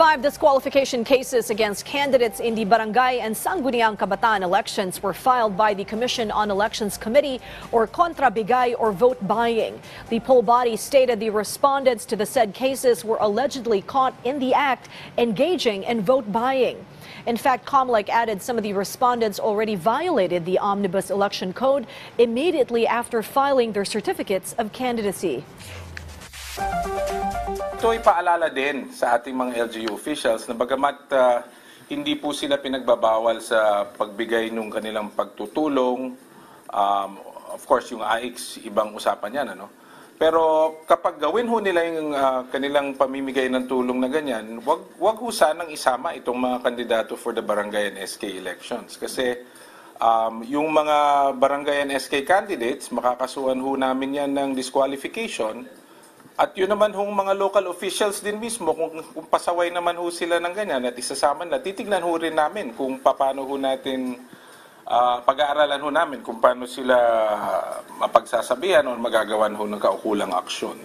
Five disqualification cases against candidates in the barangay and Sangguniang Kabataan elections were filed by the Commission on Elections Committee or Kontrabigay or vote buying. The poll body stated the respondents to the said cases were allegedly caught in the act engaging in vote buying. In fact, COMELEC added some of the respondents already violated the Omnibus Election Code immediately after filing their certificates of candidacy. Ito ay paalala din sa ating mga LGU officials na bagamat ah, hindi po sila pinagbabawal sa pagbigay ng kanilang pagtutulong, um, of course yung AX, ibang usapan yan, ano? Pero kapag gawin ho nila yung ah, kanilang pamimigay ng tulong na ganyan, wag, wag ho sanang isama itong mga kandidato for the barangay and SK elections. Kasi um, yung mga barangay and SK candidates, makakasuhan ho namin yan ng disqualification. At yun naman hong mga local officials din mismo, kung, kung pasaway naman ho sila ng ganyan at isasama na, titignan ho rin namin kung paano ho natin, ah, pag-aaralan ho namin kung paano sila mapagsasabihan o magagawan ho ng kaukulang aksyon.